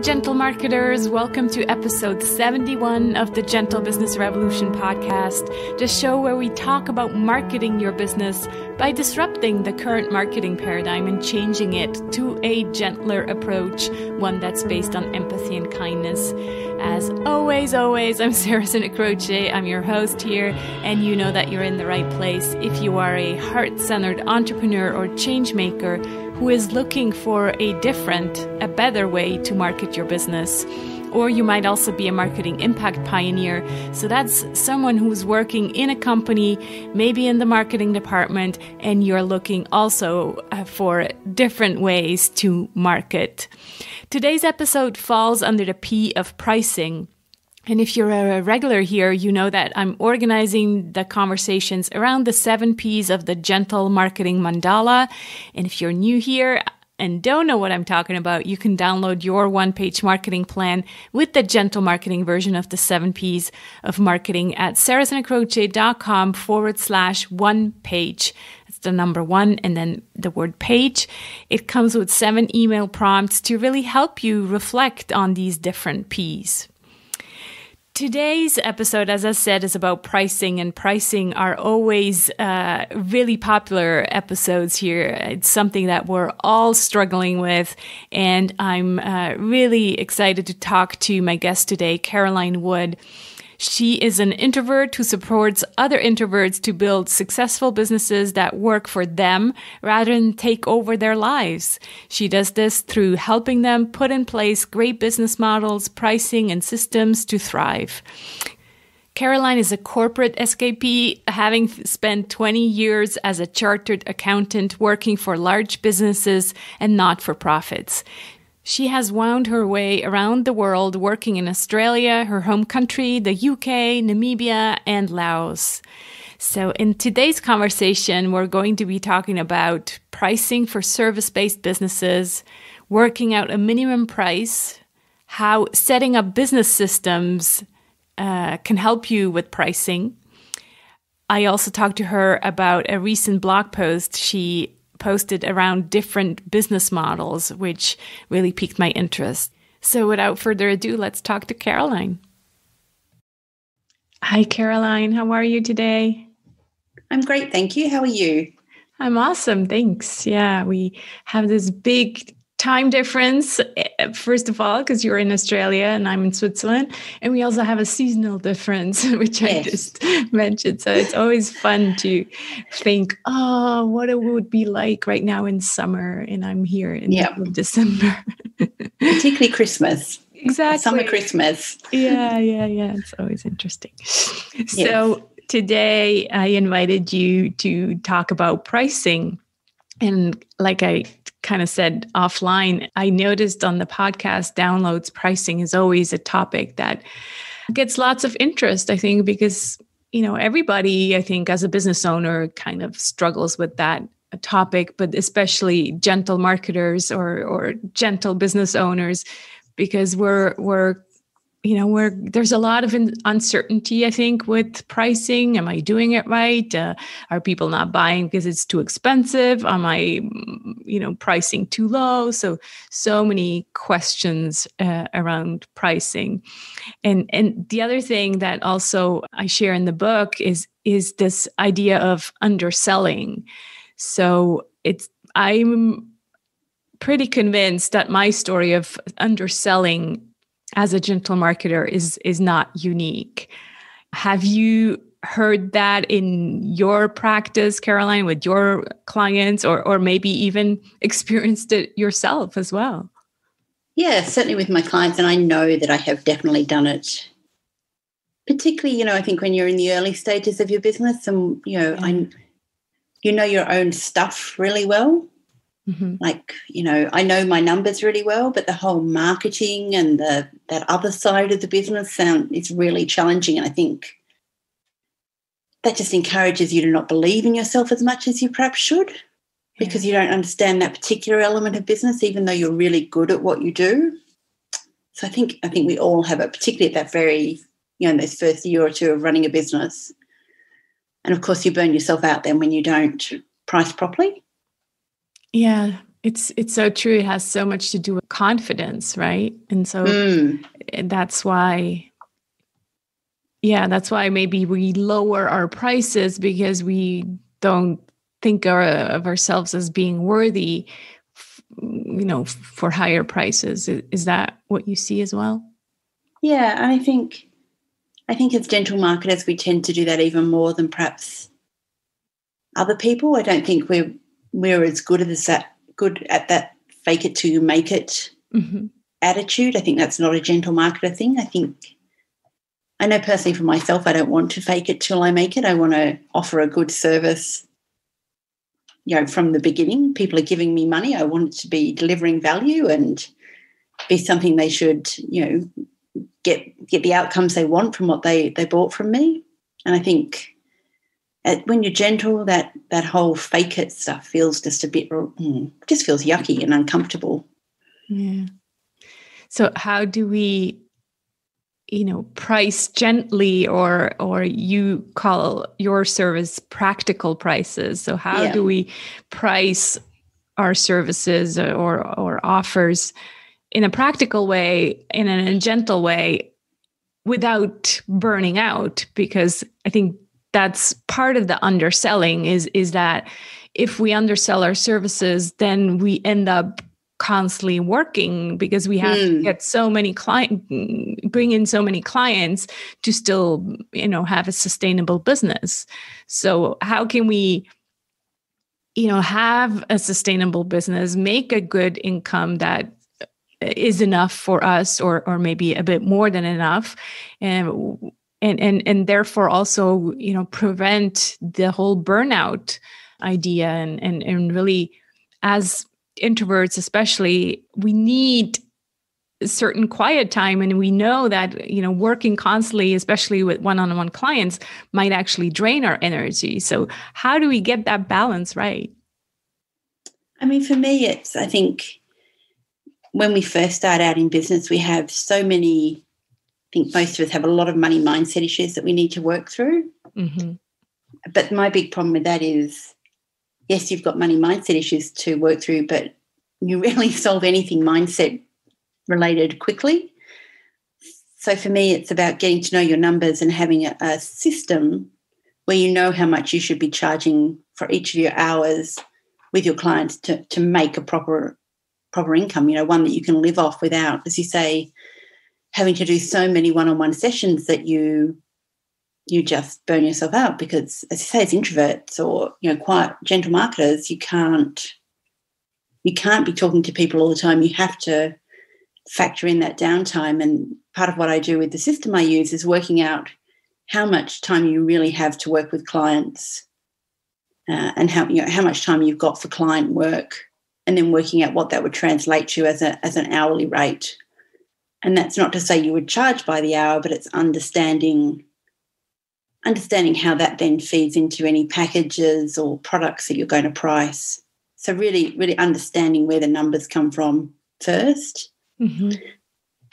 Gentle marketers. Welcome to episode 71 of the Gentle Business Revolution podcast, the show where we talk about marketing your business by disrupting the current marketing paradigm and changing it to a gentler approach, one that's based on empathy and kindness. As always, always, I'm Sarah Santacroce. I'm your host here, and you know that you're in the right place if you are a heart centered entrepreneur or change maker who is looking for a different, a better way to market your business. Or you might also be a marketing impact pioneer. So that's someone who's working in a company, maybe in the marketing department, and you're looking also uh, for different ways to market. Today's episode falls under the P of pricing. And if you're a regular here, you know that I'm organizing the conversations around the seven P's of the gentle marketing mandala. And if you're new here, and don't know what I'm talking about, you can download your one page marketing plan with the gentle marketing version of the seven P's of marketing at sarahsantacroce.com forward slash one page. It's the number one and then the word page. It comes with seven email prompts to really help you reflect on these different P's. Today's episode, as I said, is about pricing, and pricing are always uh, really popular episodes here. It's something that we're all struggling with, and I'm uh, really excited to talk to my guest today, Caroline Wood. She is an introvert who supports other introverts to build successful businesses that work for them rather than take over their lives. She does this through helping them put in place great business models, pricing, and systems to thrive. Caroline is a corporate escapee, having spent 20 years as a chartered accountant working for large businesses and not for profits. She has wound her way around the world working in Australia, her home country, the UK, Namibia, and Laos. So, in today's conversation, we're going to be talking about pricing for service based businesses, working out a minimum price, how setting up business systems uh, can help you with pricing. I also talked to her about a recent blog post she posted around different business models, which really piqued my interest. So, without further ado, let's talk to Caroline. Hi, Caroline. How are you today? I'm great. Thank you. How are you? I'm awesome. Thanks. Yeah, we have this big time difference, eh, first of all, because you're in Australia and I'm in Switzerland. And we also have a seasonal difference, which yes. I just mentioned. So it's always fun to think, oh, what it would be like right now in summer. And I'm here in yep. December. Particularly Christmas. Exactly. Summer Christmas. yeah, yeah, yeah. It's always interesting. Yes. So today I invited you to talk about pricing. And like I kind of said offline, I noticed on the podcast downloads, pricing is always a topic that gets lots of interest, I think, because, you know, everybody, I think, as a business owner kind of struggles with that topic, but especially gentle marketers or, or gentle business owners, because we're, we're you know where there's a lot of uncertainty i think with pricing. Am i doing it right? Uh, are people not buying because it's too expensive? Am i you know pricing too low? So so many questions uh, around pricing. And and the other thing that also i share in the book is is this idea of underselling. So it's i'm pretty convinced that my story of underselling as a gentle marketer is is not unique. Have you heard that in your practice, Caroline, with your clients, or or maybe even experienced it yourself as well? Yeah, certainly with my clients, and I know that I have definitely done it. Particularly, you know, I think when you're in the early stages of your business, and you know, yeah. I, you know your own stuff really well, Mm-hmm. Like, you know, I know my numbers really well, but the whole marketing and the that other side of the business sound is really challenging. And I think that just encourages you to not believe in yourself as much as you perhaps should because you don't understand that particular element of business, even though you're really good at what you do. So I think I think we all have it, particularly at that very, you know, in those first year or two of running a business. And of course you burn yourself out then when you don't price properly. Yeah, it's it's so true. It has so much to do with confidence right? And so mm. that's why yeah that's why maybe we lower our prices because we don't think our, of ourselves as being worthy you know for higher prices. Is that what you see as well? Yeah i think i think as gentle marketers we tend to do that even more than perhaps other people. I don't think we're we're as good as that good at that fake it till you make it mm-hmm. attitude i think that's not a gentle marketer thing i think i know personally for myself i don't want to fake it till i make it i want to offer a good service you know, from the beginning, people are giving me money. I want it to be delivering value and be something they should, you know, get get the outcomes they want from what they they bought from me. And I think at, when you're gentle, that that whole fake it stuff feels just a bit, mm, just feels yucky and uncomfortable. Yeah. So how do we you know price gently or or you call your service practical prices so how yeah. do we price our services or or offers in a practical way in a gentle way without burning out because i think that's part of the underselling is is that if we undersell our services then we end up constantly working because we have mm. to hmm. get so many client bring in so many clients to still you know have a sustainable business so how can we you know have a sustainable business make a good income that is enough for us or or maybe a bit more than enough and and and, and therefore also you know prevent the whole burnout idea. And and, and really as introverts especially we need a certain quiet time. And we know that you know working constantly especially with one-on-one clients might actually drain our energy. So how do we get that balance right? I mean for me it's i think when we first start out in business we have so many think most of us have a lot of money mindset issues that we need to work through mm-hmm. but my big problem with that is yes, you've got money mindset issues to work through, but you rarely solve anything mindset related quickly. So for me, it's about getting to know your numbers and having a, a system where you know how much you should be charging for each of your hours with your clients to, to make a proper proper income, you know, one that you can live off without, as you say, having to do so many one-on-one sessions that you you just burn yourself out because as you say as introverts or you know quiet gentle marketers. You can't you can't be talking to people all the time. You have to factor in that downtime. And part of what i do with the system i use is working out how much time you really have to work with clients uh, and how you know how much time you've got for client work and then working out what that would translate to as a as an hourly rate and that's not to say you would charge by the hour but it's understanding understanding how that then feeds into any packages or products that you're going to price. So really, really understanding where the numbers come from 1st mm-hmm.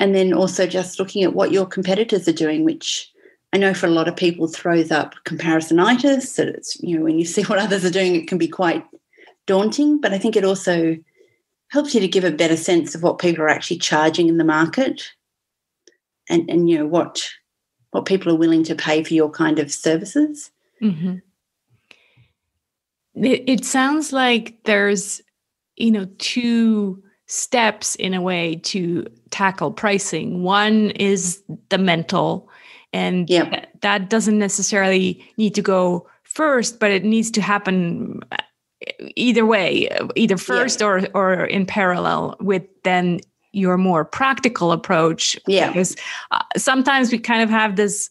And then also just looking at what your competitors are doing, which I know for a lot of people throws up comparisonitis. That it's, you know, when you see what others are doing, it can be quite daunting. But I think it also helps you to give a better sense of what people are actually charging in the market and, and you know, what what people are willing to pay for your kind of services. Mm-hmm. It, it sounds like there's, you know, two steps in a way to tackle pricing. One is the mental, and yep. th- that doesn't necessarily need to go first, but it needs to happen either way, either first or or in parallel with then your more practical approach. Yeah. Because uh, sometimes we kind of have this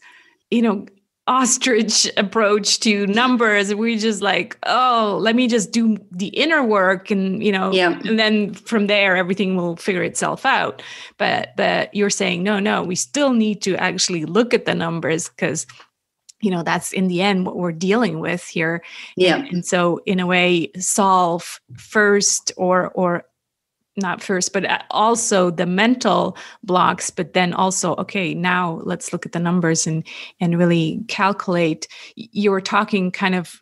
you know ostrich approach to numbers. We just like oh let me just do the inner work and you know yeah. and then from there everything will figure itself out. But but you're saying no no we still need to actually look at the numbers because you know that's in the end what we're dealing with here yeah and, and so in a way solve first or or not first but uh, also the mental blocks but then also okay now let's look at the numbers and and really calculate you were talking kind of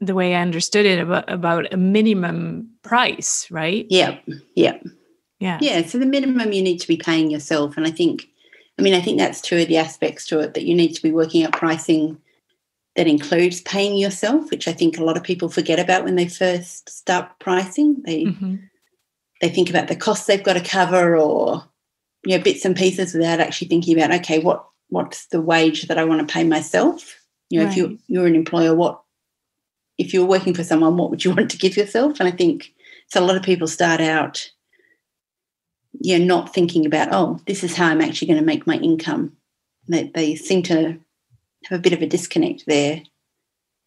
the way I understood it about, about a minimum price, right? Yeah. Yeah. Yeah. Yeah. So the minimum you need to be paying yourself. And I think, I mean, I think that's two of the aspects to it that you need to be working at pricing that includes paying yourself, which I think a lot of people forget about when they first start pricing. They mm-hmm. they think about the costs they've got to cover or you know bits and pieces without actually thinking about okay, what what's the wage that I want to pay myself? You know, right. if you you're an employer, what if you're working for someone, what would you want to give yourself? And I think so. A lot of people start out, yeah, not thinking about oh, this is how I'm actually going to make my income. They, they seem to have a bit of a disconnect there.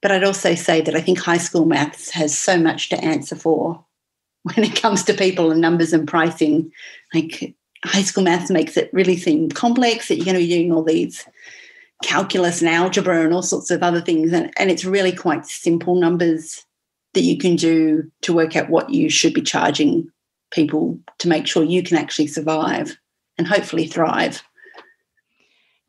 But I'd also say that I think high school maths has so much to answer for when it comes to people and numbers and pricing. Like high school maths makes it really seem complex that you're going to be doing all these calculus and algebra and all sorts of other things. And, and it's really quite simple numbers that you can do to work out what you should be charging people to make sure you can actually survive and hopefully thrive.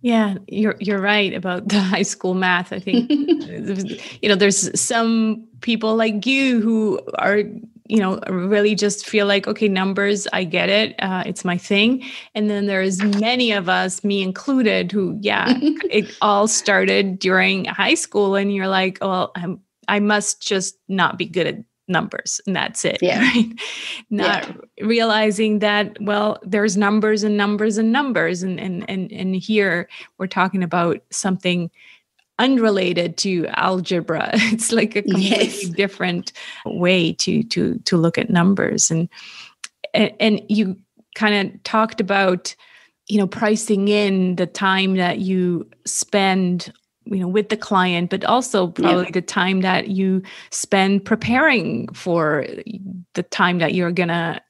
Yeah, you're you're right about the high school math. I think you know there's some people like you who are you know really just feel like okay numbers i get it uh, it's my thing and then there's many of us me included who yeah it all started during high school and you're like well I'm, i must just not be good at numbers and that's it yeah. right not yeah. realizing that well there's numbers and numbers and numbers and and and, and here we're talking about something unrelated to algebra it's like a completely yes. different way to to to look at numbers and and, and you kind of talked about you know pricing in the time that you spend you know with the client but also probably yeah. the time that you spend preparing for the time that you're gonna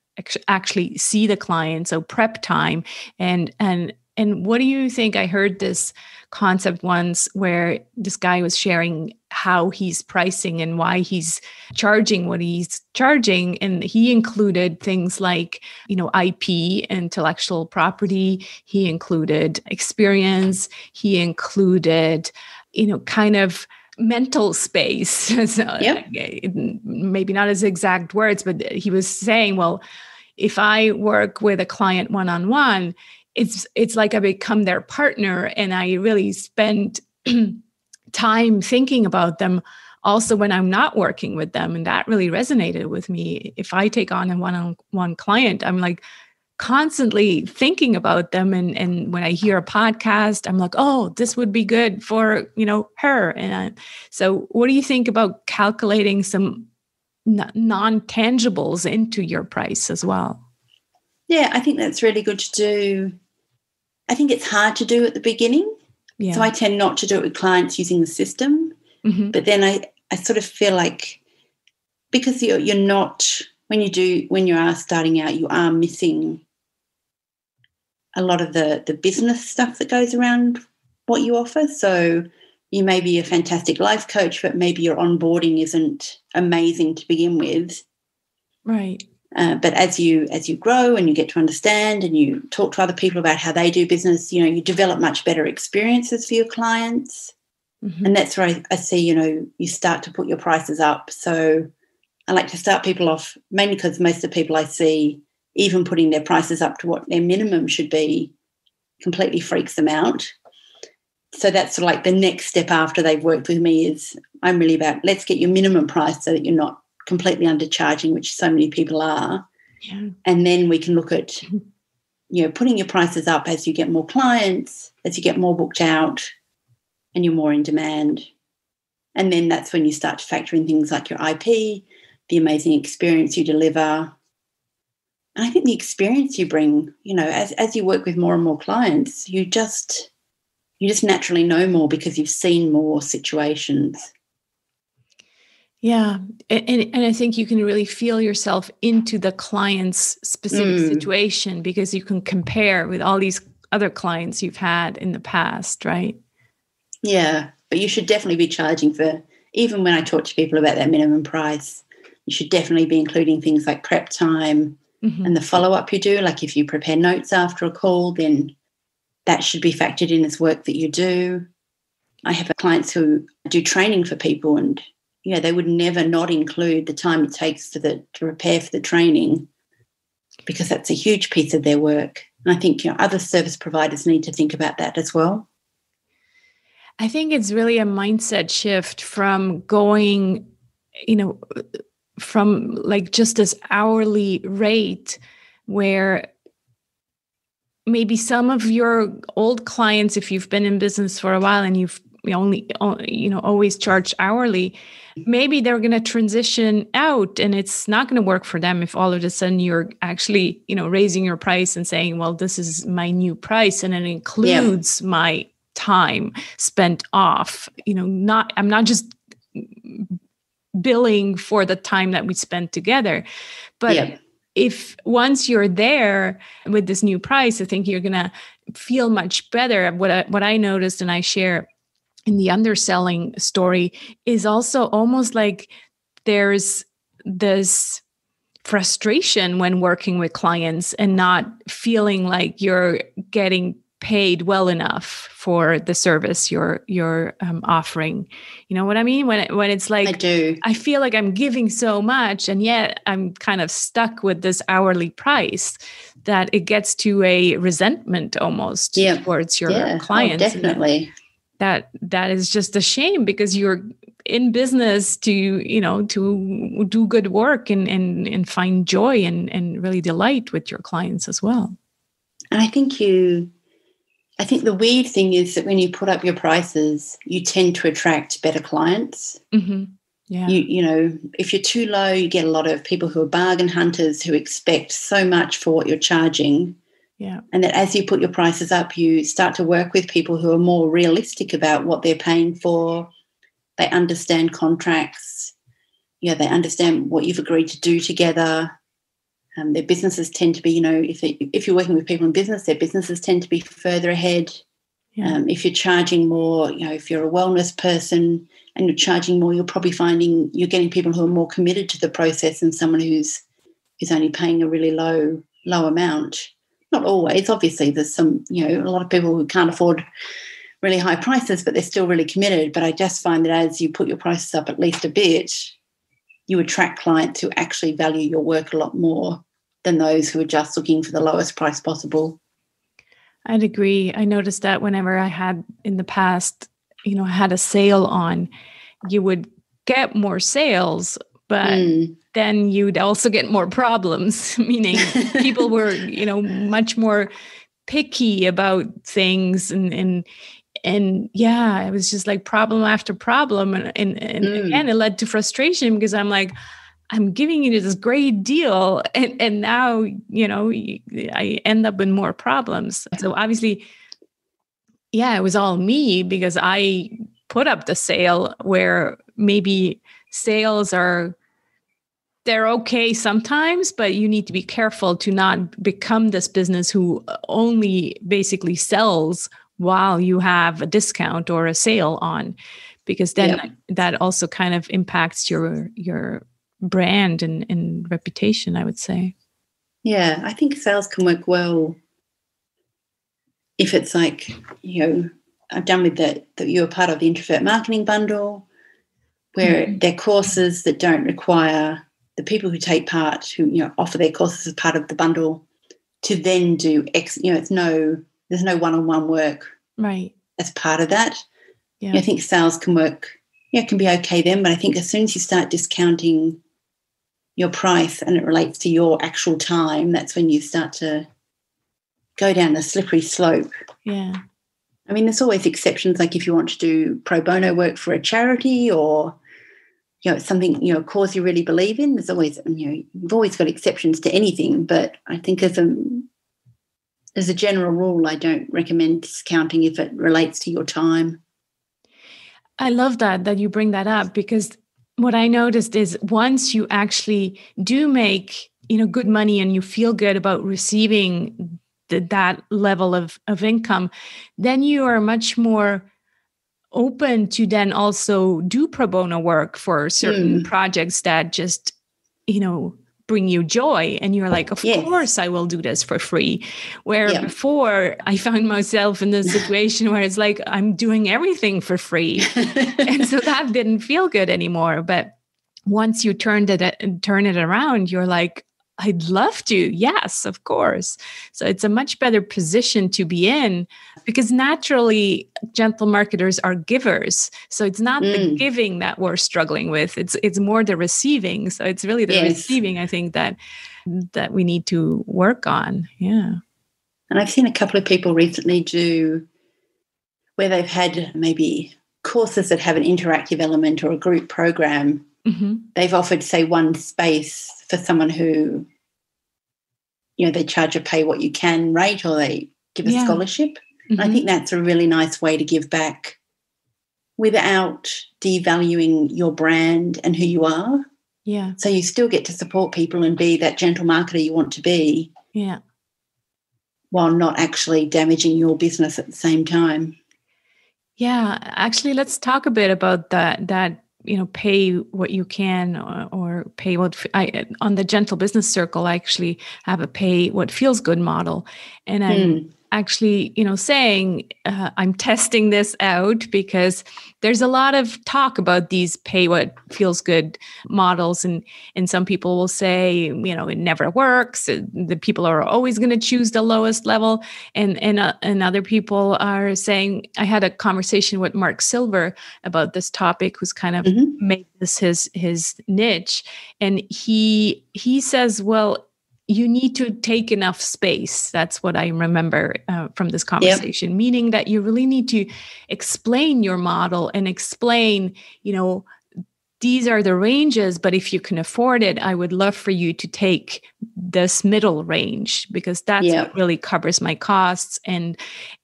actually see the client so prep time and and and what do you think i heard this concept once where this guy was sharing how he's pricing and why he's charging what he's charging. And he included things like you know ip intellectual property. He included experience. He included you know kind of mental space. So, yep. maybe not his exact words but he was saying well if i work with a client one on one it's it's like I become their partner and I really spend time thinking about them also when I'm not working with them. And that really resonated with me. If I take on a one-on-one client, I'm like constantly thinking about them. And, and when I hear a podcast, I'm like, oh, this would be good for, you know, her. And I, so what do you think about calculating some non-tangibles into your price as well? Yeah, I think that's really good to do. I think it's hard to do at the beginning. Yeah. So I tend not to do it with clients using the system. Mm-hmm. But then I, I sort of feel like because you're you're not when you do when you are starting out, you are missing a lot of the the business stuff that goes around what you offer. So you may be a fantastic life coach, but maybe your onboarding isn't amazing to begin with. Right. Uh, but as you as you grow and you get to understand and you talk to other people about how they do business, you know, you develop much better experiences for your clients. Mm-hmm. And that's where I, I see, you know, you start to put your prices up. So I like to start people off mainly because most of the people I see, even putting their prices up to what their minimum should be, completely freaks them out. So that's sort of like the next step after they've worked with me is I'm really about let's get your minimum price so that you're not completely undercharging, which so many people are. Yeah. And then we can look at, you know, putting your prices up as you get more clients, as you get more booked out, and you're more in demand. And then that's when you start to factor in things like your IP, the amazing experience you deliver. And I think the experience you bring, you know, as, as you work with more and more clients, you just you just naturally know more because you've seen more situations. Yeah. And, and I think you can really feel yourself into the client's specific mm. situation because you can compare with all these other clients you've had in the past, right? Yeah. But you should definitely be charging for, even when I talk to people about that minimum price, you should definitely be including things like prep time mm-hmm. and the follow up you do. Like if you prepare notes after a call, then that should be factored in as work that you do. I have clients who do training for people and you know, they would never not include the time it takes to the to prepare for the training because that's a huge piece of their work. And I think you know, other service providers need to think about that as well. I think it's really a mindset shift from going, you know, from like just this hourly rate where maybe some of your old clients if you've been in business for a while and you've only you know always charge hourly maybe they're going to transition out and it's not going to work for them if all of a sudden you're actually you know raising your price and saying well this is my new price and it includes yeah. my time spent off you know not i'm not just billing for the time that we spent together but yeah. if once you're there with this new price i think you're going to feel much better what I, what i noticed and i share in the underselling story is also almost like there's this frustration when working with clients and not feeling like you're getting paid well enough for the service you're you're um, offering you know what i mean when it, when it's like i do i feel like i'm giving so much and yet i'm kind of stuck with this hourly price that it gets to a resentment almost yeah. towards your yeah. Oh, clients oh, definitely that that is just a shame because you're in business to you know to do good work and and, and find joy and and really delight with your clients as well. And i think you i think the weird thing is that when you put up your prices you tend to attract better clients. Mm-hmm. yeah. You you know if you're too low you get a lot of people who are bargain hunters who expect so much for what you're charging yeah. And that as you put your prices up, you start to work with people who are more realistic about what they're paying for. They understand contracts. Yeah, they understand what you've agreed to do together. Um, their businesses tend to be, you know, if they, if you're working with people in business, their businesses tend to be further ahead. Yeah. Um, if you're charging more, you know, if you're a wellness person and you're charging more, you're probably finding you're getting people who are more committed to the process than someone who's who's only paying a really low low amount not always. Obviously, there's some, you know, a lot of people who can't afford really high prices, but they're still really committed. But I just find that as you put your prices up at least a bit, you attract clients who actually value your work a lot more than those who are just looking for the lowest price possible. I'd agree. I noticed that whenever I had in the past, you know, had a sale on, you would get more sales, but mm. then you'd also get more problems meaning people were you know much more picky about things and and and yeah it was just like problem after problem. And and, and mm. again it led to frustration because i'm like i'm giving you this great deal. And and now you know i end up with more problems. So obviously yeah it was all me because i put up the sale where maybe sales are they're okay sometimes, but you need to be careful to not become this business who only basically sells while you have a discount or a sale on, because then yeah. that also kind of impacts your your brand and, and reputation. I would say. Yeah, I think sales can work well if it's like you know I've done with that that you're part of the introvert marketing bundle, where mm. they're courses that don't require the people who take part, who you know offer their courses as part of the bundle, to then do X. You know, it's no there's no one-on-one work right as part of that. Yeah. I think sales can work. Yeah, can be okay then, but I think as soon as you start discounting your price and it relates to your actual time, that's when you start to go down a slippery slope. Yeah. I mean, there's always exceptions, like if you want to do pro bono work for a charity or you know, something, you know, cause you really believe in. There's always, you know, you've always got exceptions to anything, but I think as a as a general rule, I don't recommend discounting if it relates to your time. I love that that you bring that up because what I noticed is once you actually do make you know good money and you feel good about receiving the, that level of of income, then you are much more open to then also do pro bono work for certain mm. projects that just you know bring you joy. And you're like of course i will do this for free. Where Yeah. before i found myself in the situation where it's like i'm doing everything for free. And so that didn't feel good anymore. But once you turned it turn it around you're like i'd love to yes of course so it's a much better position to be in because naturally gentle marketers are givers so it's not the Mm. giving that we're struggling with it's it's more the receiving so it's really the Yes. receiving i think that that we need to work on yeah And I've seen a couple of people recently do where they've had maybe courses that have an interactive element or a group program. Hmm They've offered, say, one space for someone who, you know, they charge a pay what you can rate or they give a Yeah. scholarship. And I think that's a really nice way to give back without devaluing your brand and who you are. yeah So you still get to support people and be that gentle marketer you want to be yeah while not actually damaging your business at the same time. Yeah, actually, let's talk a bit about that. That you know, pay what you can, or, or pay what I on the Gentle Business Circle. I actually have a pay what feels good model, and I'm Hmm. Actually you know saying uh, I'm testing this out because there's a lot of talk about these pay what feels good models, and and some people will say you know it never works. uh, The people are always going to choose the lowest level, and and uh, and other people are saying i had a conversation with mark silver about this topic who's kind of Mhm. made this his his niche and he he says well you need to take enough space. That's what i remember uh, from this conversation meaning that you really need to explain your model and explain you know these are the ranges but if you can afford it i would love for you to take this middle range because that's Yeah. what really covers my costs. And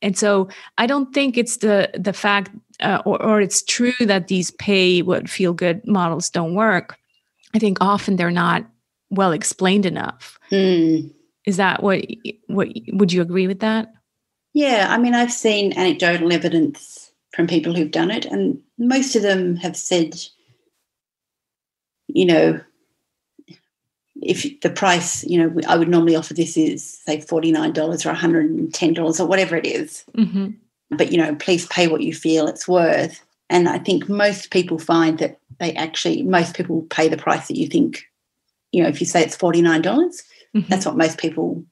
and so i don't think it's the the fact uh, or, or it's true that these pay what feel good models don't work. I think often they're not well explained enough Hmm. is that what what would you agree with that Yeah, I mean, I've seen anecdotal evidence from people who've done it, and most of them have said, you know, if the price, you know, I would normally offer this is say $49 or $110 or whatever it is, mm-hmm. but, you know, please pay what you feel it's worth. And I think most people find that they actually, most people pay the price that you think, you know, if you say it's $49, dollars Mm-hmm. that's what most people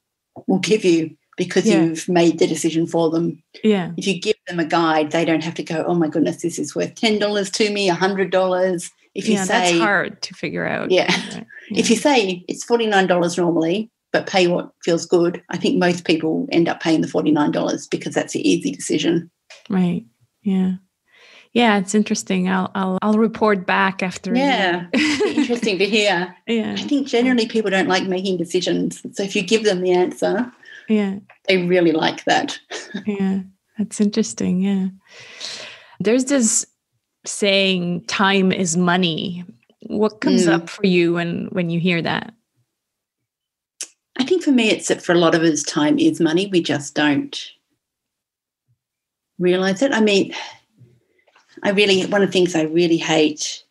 will give you because Yeah. you've made the decision for them. yeah If you give them a guide, they don't have to go, oh my goodness, this is worth $10 to me, $100. If you yeah say, that's hard to figure out Yeah. Right. if you say it's $49 normally, but pay what feels good, I think most people end up paying the $49 because that's the easy decision. right yeah yeah it's interesting i'll i'll, I'll report back after Yeah. Interesting to hear. yeah I think generally people don't like making decisions. So if you give them the answer, yeah they really like that. yeah that's interesting yeah there's this saying time is money what comes Mm. up for you when when you hear that I think for me, it's that for a lot of us, time is money. We just don't realize it. I mean, I really, one of the things I really hate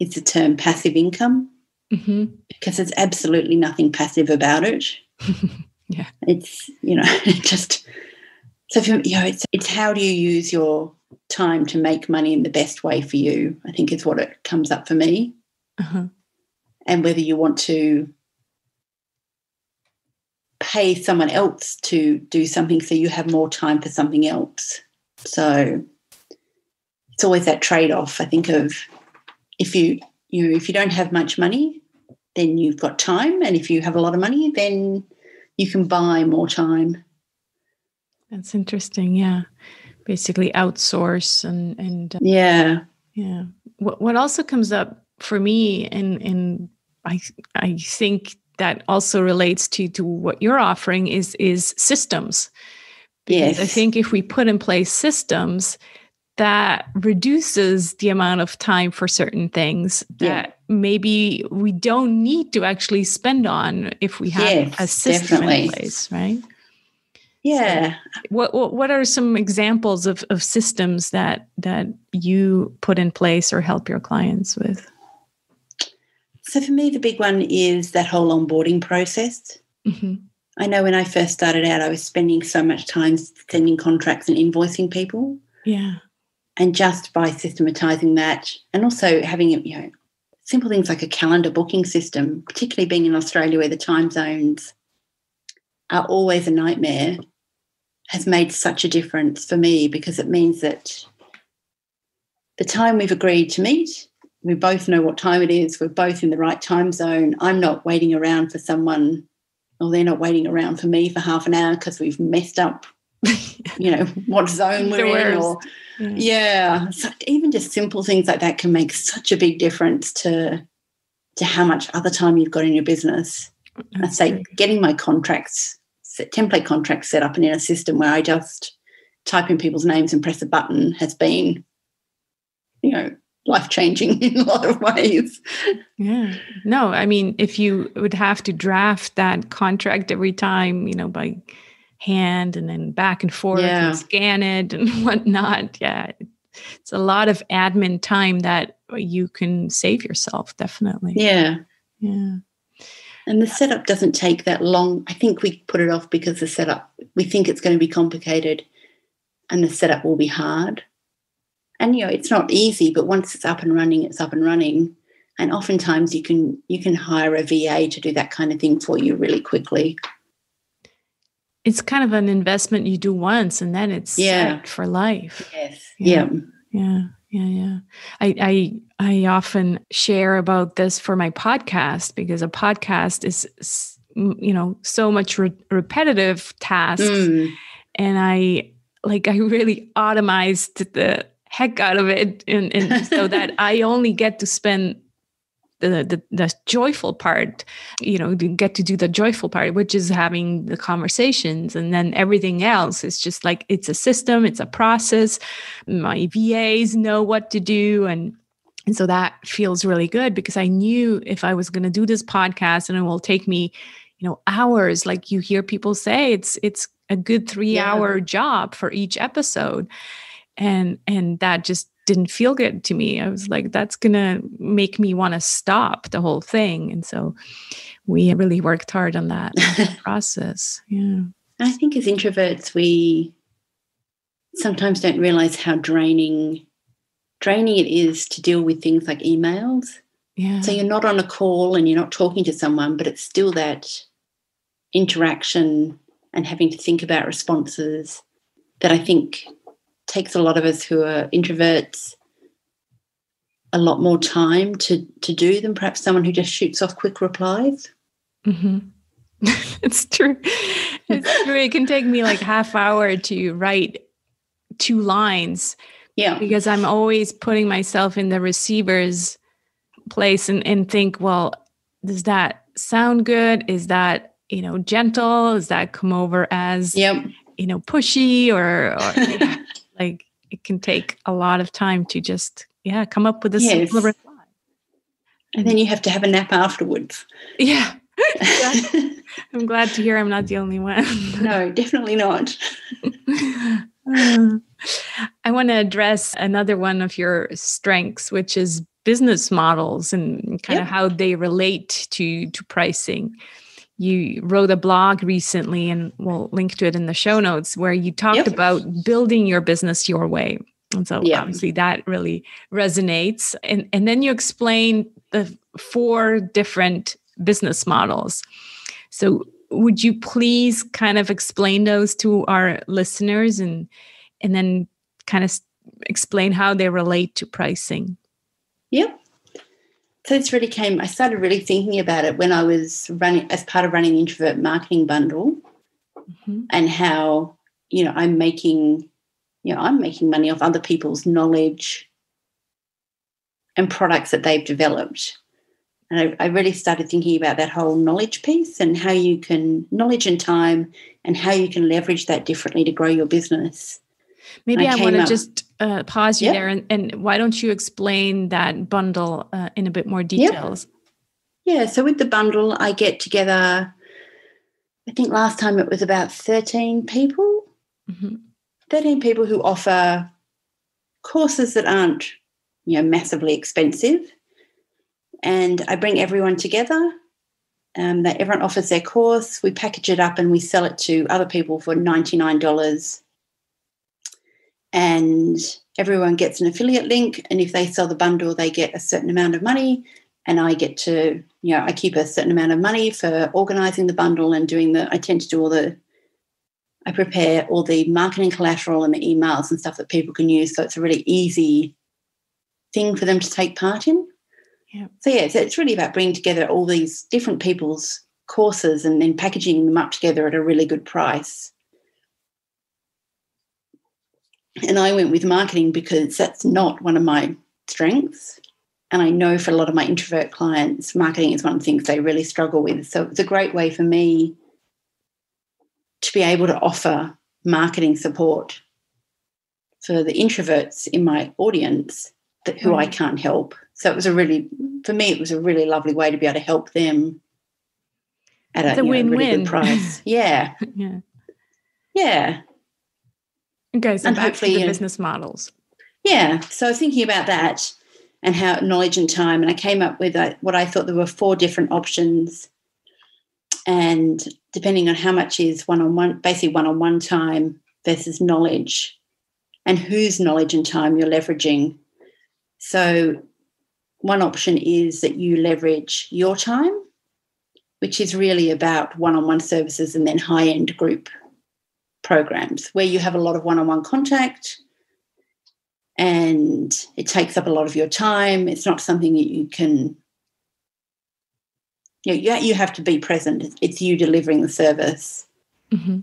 is the term passive income hmm because there's absolutely nothing passive about it. Yeah. It's, you know, just, so for, you know, it's, it's how do you use your time to make money in the best way for you, I think is what it comes up for me. uh-huh. and whether you want to pay someone else to do something so you have more time for something else. So it's always that trade-off, I think, of if you you know, if you don't have much money, then you've got time. And if you have a lot of money, then you can buy more time. that's interesting yeah basically outsource and and uh, Yeah. Yeah. What what also comes up for me and and I I think that also relates to to what you're offering is is systems. Because I think if we put in place systems that reduces the amount of time for certain things Yeah. that maybe we don't need to actually spend on if we have Yes, a system in place, right? Yeah. What, what what are some examples of, of systems that that you put in place or help your clients with? So for me, the big one is that whole onboarding process. Mm-hmm. I know when I first started out, I was spending so much time sending contracts and invoicing people. Yeah. And just by systematizing that and also having, you know, simple things like a calendar booking system, particularly being in Australia where the time zones are always a nightmare, has made such a difference for me because it means that the time we've agreed to meet, we both know what time it is, we're both in the right time zone. I'm not waiting around for someone or they're not waiting around for me for half an hour because we've messed up, you know, what zone we're in. Or, yeah. yeah. So even just simple things like that can make such a big difference to to how much other time you've got in your business. I say getting my contracts, template contracts set up and in a system where I just type in people's names and press a button has been, you know, life changing in a lot of ways. Yeah. No, I mean, if you would have to draft that contract every time, you know, by hand and then back and forth yeah. and scan it and whatnot, yeah, it's a lot of admin time that you can save yourself, definitely. Yeah. Yeah. And the setup doesn't take that long. I think we put it off because the setup, we think it's going to be complicated and the setup will be hard and you know it's not easy but once it's up and running it's up and running and oftentimes you can you can hire a va to do that kind of thing for you really quickly it's kind of an investment you do once and then it's yeah. for life. Yes. Yeah. Yeah. Yeah. Yeah. I, I i often share about this for my podcast because a podcast is you know so much re- repetitive tasks mm. and i like i really automized the heck out of it and, and so that i only get to spend the, the, the joyful part you know you get to do the joyful part which is having the conversations. And then everything else is just like it's a system it's a process. My vas know what to do. And and so that feels really good because i knew if i was going to do this podcast and it will take me you know hours like you hear people say it's it's a good 3 yeah. hour job for each episode. And and that just didn't feel good to me. I was like that's gonna make me want to stop the whole thing. And so we really worked hard on that process. Yeah. I think as introverts we sometimes don't realize how draining draining it is to deal with things like emails. Yeah. So you're not on a call and you're not talking to someone but it's still that interaction and having to think about responses that i think takes a lot of us who are introverts a lot more time to to do than perhaps someone who just shoots off quick replies. Mm-hmm. it's true. It's true. It can take me like half hour to write two lines. Yeah. Because I'm always putting myself in the receiver's place and, and think, well, does that sound good? Is that, you know, gentle? Does that come over as yep. you know, pushy or, or like it can take a lot of time to just yeah come up with a yes. simple reply. And then you have to have a nap afterwards. Yeah. I'm glad to hear i'm not the only one. No definitely not. I want to address another one of your strengths which is business models and kind yep. of how they relate to to pricing you wrote a blog recently and we'll link to it in the show notes where you talked yep. about building your business your way. And so yeah. obviously that really resonates. And and then you explain the four different business models. So would you please kind of explain those to our listeners and and then kind of explain how they relate to pricing? Yep so this really came, I started really thinking about it when I was running as part of running the introvert marketing bundle mm-hmm. and how, you know, I'm making, you know, I'm making money off other people's knowledge and products that they've developed. And I, I, really started thinking about that whole knowledge piece and how you can, knowledge and time, and how you can leverage that differently to grow your business. Maybe I, I want to just uh, pause you there, and, and, why don't you explain that bundle uh, in a bit more details? Yep. Yeah, so with the bundle, I get together. I think last time it was about thirteen people. Mm-hmm. Thirteen people who offer courses that aren't, you know, massively expensive, and I bring everyone together. Um, that everyone offers their course. We package it up and we sell it to other people for ninety nine dollars. And everyone gets an affiliate link, and if they sell the bundle, they get a certain amount of money, and I get to, you know, I keep a certain amount of money for organizing the bundle and doing the. I tend to do all the. I prepare all the marketing collateral and the emails and stuff that people can use, so it's a really easy thing for them to take part in. Yeah. So yeah, so it's really about bringing together all these different people's courses and then packaging them up together at a really good price. And I went with marketing because that's not one of my strengths. And I know for a lot of my introvert clients, marketing is one of the things they really struggle with. So it's a great way for me to be able to offer marketing support for the introverts in my audience that who I mm. can't help. So it was a really, for me, it was a really lovely way to be able to help them at a, It's a you know, really win-win. good price. yeah, yeah. yeah, Okay, so And back to hopefully, the uh, business models. yeah. So thinking about that and how knowledge and time, and I came up with what I thought there were four different options. And depending on how much is one on one, basically one on one time versus knowledge, and whose knowledge and time you're leveraging. So, one option is that you leverage your time, which is really about one on one services and then high end group programs where you have a lot of one on one contact and it takes up a lot of your time. It's not something that you can, you, know, you, you have to be present. It's- you delivering the service. Mhm.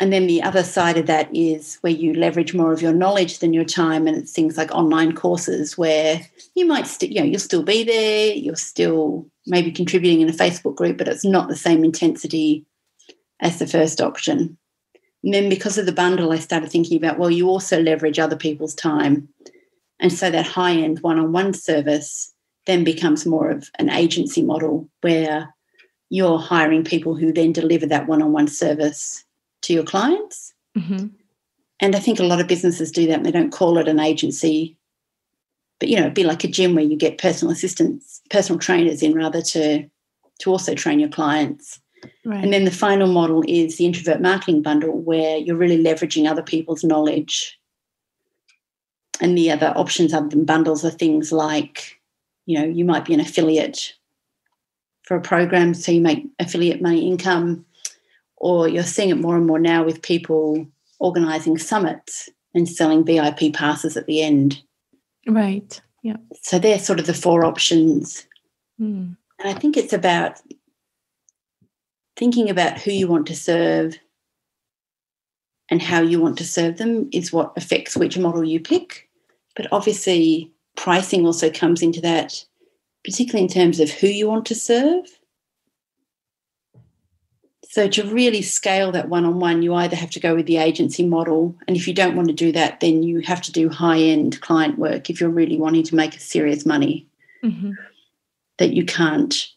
And then the other side of that is where you leverage more of your knowledge than your time, and it's things like online courses where you might still, you know, you'll still be there, you're still maybe contributing in a Facebook group, but it's not the same intensity as the first option. And then because of the bundle, I started thinking about, well, you also leverage other people's time. And so that high end one on one service then becomes more of an agency model where you're hiring people who then deliver that one on one service to your clients. Mhm. And I think a lot of businesses do that and they don't call it an agency. But you know, it'd be like a gym where you get personal assistants, personal trainers in rather to to also train your clients. Right. And then the final model is the introvert marketing bundle where you're really leveraging other people's knowledge. And the other options other than bundles are things like, you know, you might be an affiliate for a program, so you make affiliate money income, or you're seeing it more and more now with people organizing summits and selling VIP passes at the end. right. Yeah. So they're sort of the four options. Mm. And I think it's about thinking about who you want to serve and how you want to serve them is what affects which model you pick. But obviously, pricing also comes into that, particularly in terms of who you want to serve. So, to really scale that one on one, you either have to go with the agency model. And if you don't want to do that, then you have to do high end client work if you're really wanting to make serious money Mhm. that you can't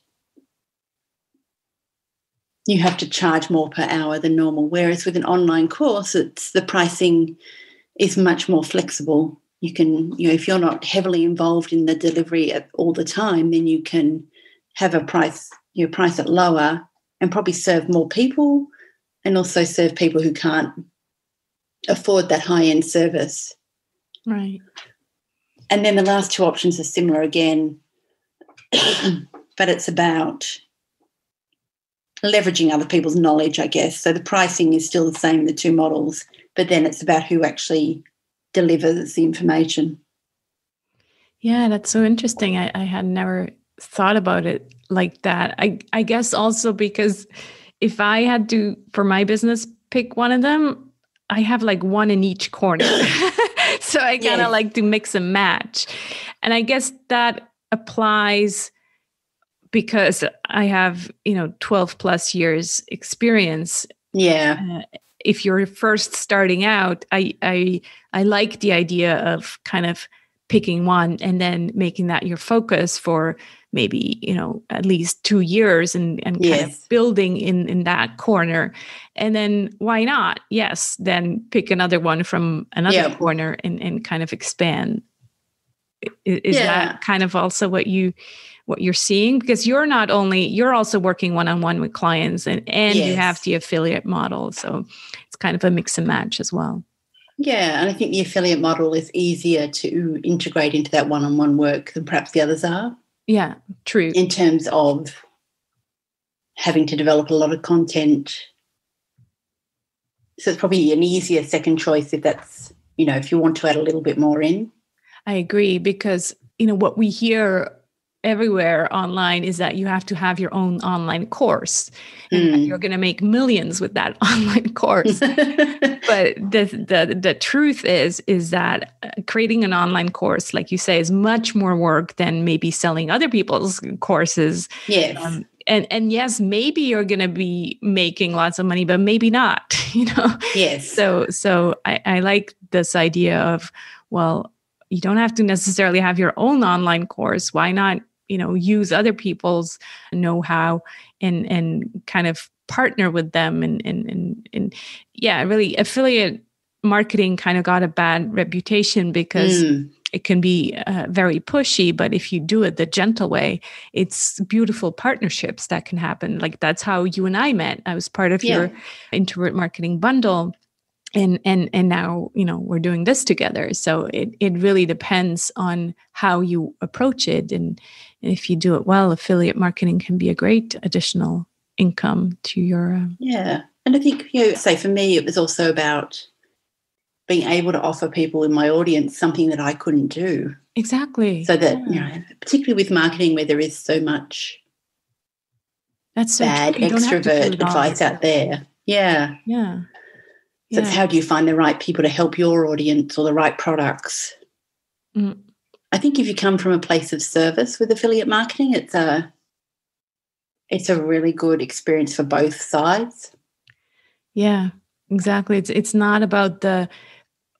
you have to charge more per hour than normal. Whereas with an online course it's the pricing is much more flexible. You can you know if you're not heavily involved in the delivery at all the time then you can have a price you know, price it lower and probably serve more people and also serve people who can't afford that high end service. Right. and then the last two options are similar again, but it's about leveraging other people's knowledge, I guess. So the pricing is still the same in the two models, but then it's about who actually delivers the information. Yeah, that's so interesting. I, I had never thought about it like that. I, I guess also because if I had to, for my business, pick one of them, I have like one in each corner. so I kind of Yes. like to mix and match. And I guess that applies because I have, you know, 12 plus years experience Yeah. Uh, if you're first starting out, I I I like the idea of kind of picking one and then making that your focus for maybe you know at least two years and and kind Yes. of building in in that corner and then why not yes then pick another one from another Yeah. corner and and kind of expand is Yeah. that kind of also what you what you're seeing because you're not only you're also working one-on-one with clients and and yes. you have the affiliate model so it's kind of a mix and match as well. Yeah and i think the affiliate model is easier to integrate into that one-on-one work than perhaps the others are. Yeah true. In terms of having to develop a lot of content. So it's probably an easier second choice if that's you know if you want to add a little bit more in. I agree because you know what we hear everywhere online is that you have to have your own online course and mm. you're going to make millions with that online course. But the, the the truth is is that uh, creating an online course like you say is much more work than maybe selling other people's courses. Yes. Um, and and yes maybe you're going to be making lots of money but maybe not you know? Yes. So so i i like this idea of well you don't have to necessarily have your own online course. Why not you know use other people's know-how and and kind of partner with them and and and, and yeah really affiliate marketing kind of got a bad reputation because mm. it can be uh, very pushy but if you do it the gentle way it's beautiful partnerships that can happen like that's how you and i met i was part of yeah. your introvert marketing bundle and and and now you know we're doing this together. So it it really depends on how you approach it. And, and if you do it well affiliate marketing can be a great additional income to your uh, yeah. And i think you know say for me it was also about being able to offer people in my audience something that i couldn't do. Exactly. So that yeah. you know particularly with marketing where there is so much that's so bad extrovert advice out there. Yeah. Yeah so yeah. it's how do you find the right people to help your audience or the right products? Mm. I think if you come from a place of service with affiliate marketing, it's a it's a really good experience for both sides. Yeah, exactly. It's it's not about the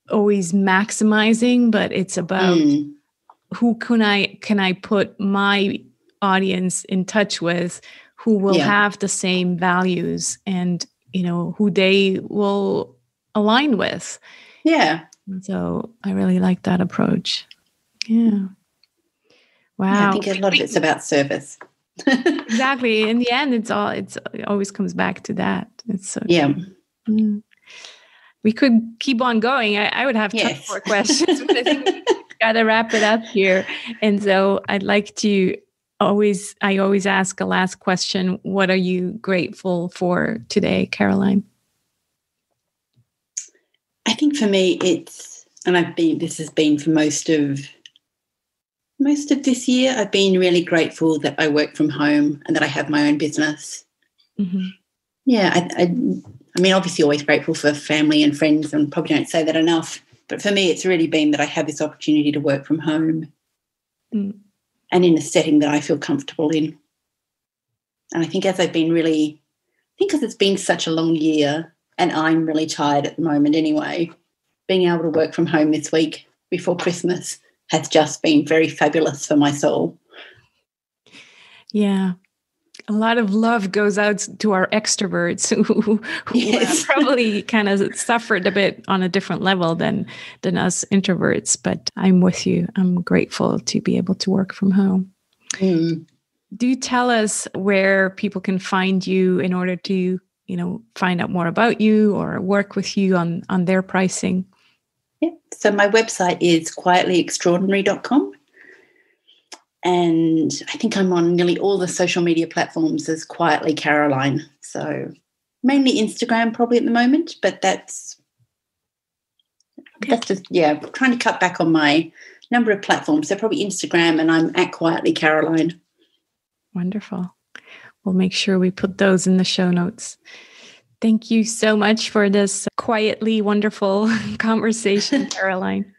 always maximizing, but it's about mm. who can I can I put my audience in touch with who will yeah. have the same values and you know who they will align with. Yeah. so I really like that approach. Yeah. Wow. Yeah, I think a lot of it's about service. exactly. In the end, it's all it's it always comes back to that. It's so yeah. Mm. We could keep on going. I, I would have yes. more questions, but I think we gotta wrap it up here. And so I'd like to always I always ask a last question. What are you grateful for today, Caroline? I think for me, it's, and I've been, this has been for most of, most of this year, I've been really grateful that I work from home and that I have my own business. Mm-hmm. Yeah, I, I, I mean, obviously, always grateful for family and friends, and probably don't say that enough. But for me, it's really been that I have this opportunity to work from home mm. And in a setting that I feel comfortable in. And I think as I've been really, I think because it's been such a long year, and I'm really tired at the moment anyway. Being able to work from home this week before Christmas has just been very fabulous for my soul. Yeah. A lot of love goes out to our extroverts who, who yes. probably kind of suffered a bit on a different level than than us introverts. But I'm with you. I'm grateful to be able to work from home. Mm. Do tell us where people can find you in order to you know find out more about you or work with you on on their pricing yeah so my website is quietlyextraordinary.com and i think i'm on nearly all the social media platforms as quietly caroline so mainly instagram probably at the moment but that's okay. that's just yeah trying to cut back on my number of platforms so probably instagram and i'm at quietly caroline wonderful We'll make sure we put those in the show notes. Thank you so much for this quietly wonderful conversation, Caroline.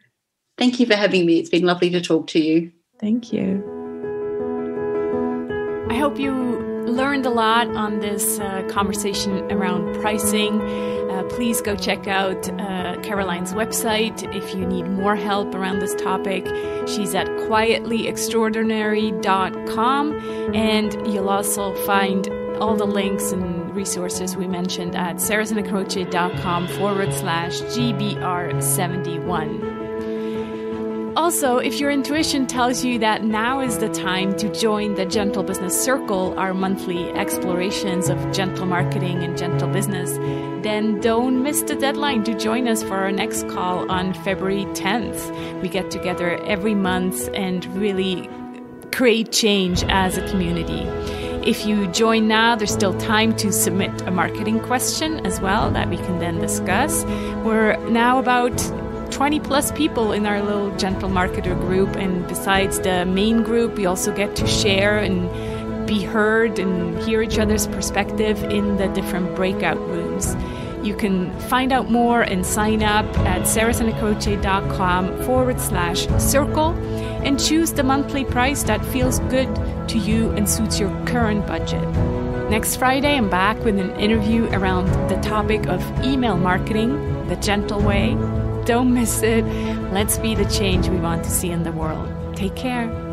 Thank you for having me. It's been lovely to talk to you. Thank you. I hope you learned a lot on this uh, conversation around pricing. Uh, please go check out uh, Caroline's website if you need more help around this topic. She's at quietlyextraordinary.com, and you'll also find all the links and resources we mentioned at sarahsantacroce.com forward slash GBR71. Also, if your intuition tells you that now is the time to join the Gentle Business Circle, our monthly explorations of gentle marketing and gentle business, then don't miss the deadline to join us for our next call on February 10th. We get together every month and really create change as a community. If you join now, there's still time to submit a marketing question as well that we can then discuss. We're now about 20 plus people in our little gentle marketer group. And besides the main group, we also get to share and be heard and hear each other's perspective in the different breakout rooms. You can find out more and sign up at sarahsantacroce.com forward slash circle and choose the monthly price that feels good to you and suits your current budget. Next Friday, I'm back with an interview around the topic of email marketing, the gentle way don't miss it. Let's be the change we want to see in the world. Take care.